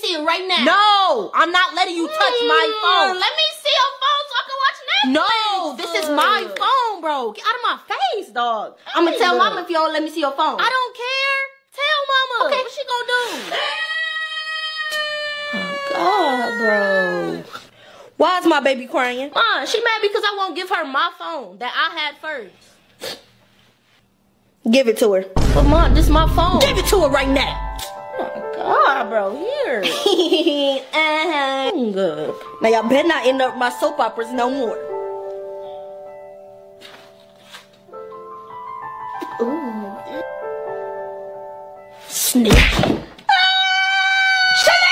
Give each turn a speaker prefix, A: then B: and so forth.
A: See it right now.
B: No, I'm not letting you touch my
A: Mm,
B: phone.
A: Let me see your phone so I can watch Netflix.
B: No, this is my phone, bro. Get out of my face, dog.
A: I'm gonna tell mama if you don't let me see your phone.
B: I don't care. Tell mama.
A: Okay.
B: What she gonna do?
A: God, bro.
B: Why is my baby crying?
A: Mom, she mad because I won't give her my phone that I had first.
B: Give it to her.
A: But mom, this is my phone.
B: Give it to her right now
A: bro. Here.
B: Mm,
A: uh -huh.
B: Now y'all better not end up my soap operas no more.
A: Ooh. Snake. Ah! Shut up!